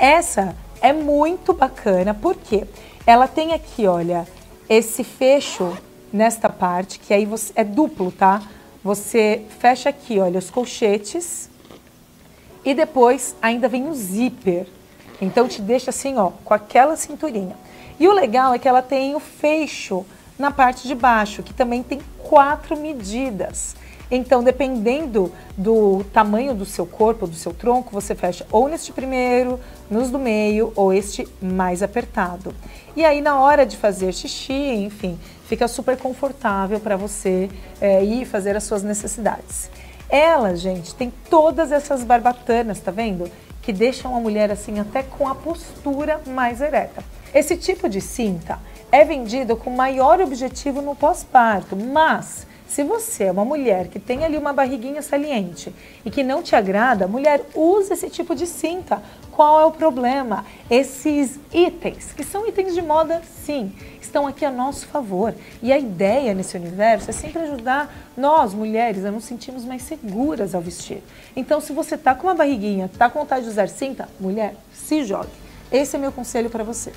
Essa é muito bacana, porque ela tem aqui, olha, esse fecho nesta parte, que aí você, é duplo, tá? Você fecha aqui, olha, os colchetes e depois ainda vem o zíper. Então te deixa assim, ó, com aquela cinturinha. E o legal é que ela tem o fecho na parte de baixo, que também tem quatro medidas. Então, dependendo do tamanho do seu corpo, do seu tronco, você fecha ou neste primeiro, nos do meio ou este mais apertado. E aí, na hora de fazer xixi, enfim, fica super confortável para você é, ir fazer as suas necessidades. Ela, gente, tem todas essas barbatanas, tá vendo? Que deixam a mulher assim até com a postura mais ereta. Esse tipo de cinta é vendido com maior objetivo no pós-parto, mas se você é uma mulher que tem ali uma barriguinha saliente e que não te agrada, mulher, use esse tipo de cinta. Qual é o problema? Esses itens, que são itens de moda, sim, estão aqui a nosso favor. E a ideia nesse universo é sempre ajudar nós, mulheres, a nos sentirmos mais seguras ao vestir. Então, se você tá com uma barriguinha, tá com vontade de usar cinta, mulher, se jogue. Esse é meu conselho para você.